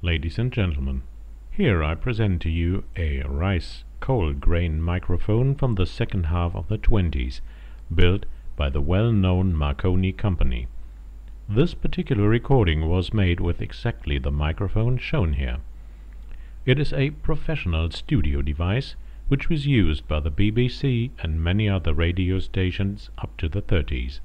Ladies and gentlemen, here I present to you a Reisz cold grain microphone from the second half of the twenties, built by the well-known Marconi company. This particular recording was made with exactly the microphone shown here. It is a professional studio device which was used by the BBC and many other radio stations up to the thirties.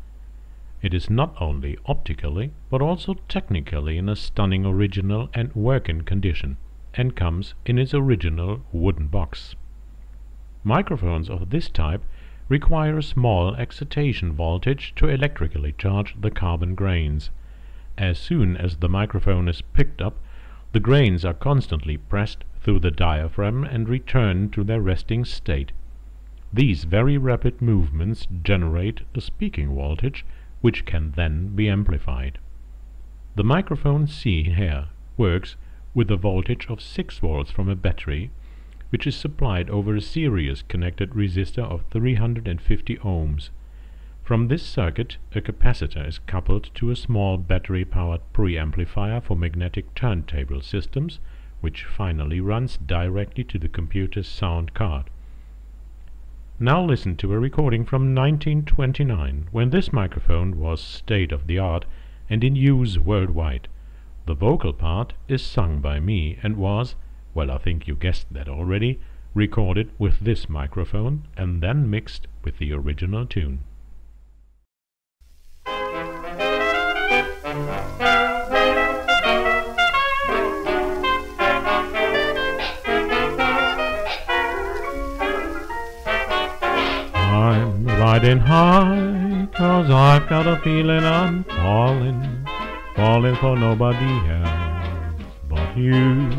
It is not only optically but also technically in a stunning original and working condition, and comes in its original wooden box. Microphones of this type require a small excitation voltage to electrically charge the carbon grains. As soon as the microphone is picked up, the grains are constantly pressed through the diaphragm and returned to their resting state. These very rapid movements generate a speaking voltage which can then be amplified. The microphone C here works with a voltage of 6 volts from a battery, which is supplied over a series connected resistor of 350 ohms. From this circuit a capacitor is coupled to a small battery-powered preamplifier for magnetic turntable systems, which finally runs directly to the computer's sound card. Now listen to a recording from 1929, when this microphone was state of the art and in use worldwide. The vocal part is sung by me and was, well I think you guessed that already, recorded with this microphone and then mixed with the original tune. I'm riding high, cause I've got a feeling I'm falling, falling for nobody else but you.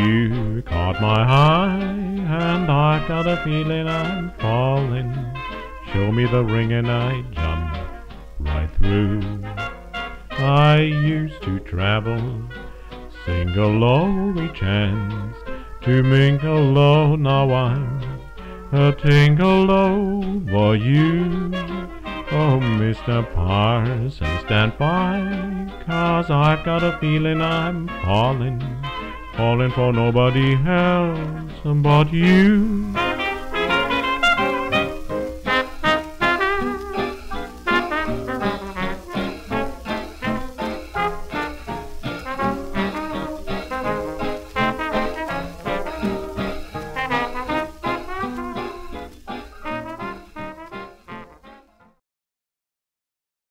You caught my eye, and I've got a feeling I'm falling. Show me the ring and I jump right through. I used to travel, single low we chanced to mingle low. Now I'm a tingle low for you. Oh, Mr. Parson, stand by, cause I've got a feeling I'm falling, falling for nobody else but you.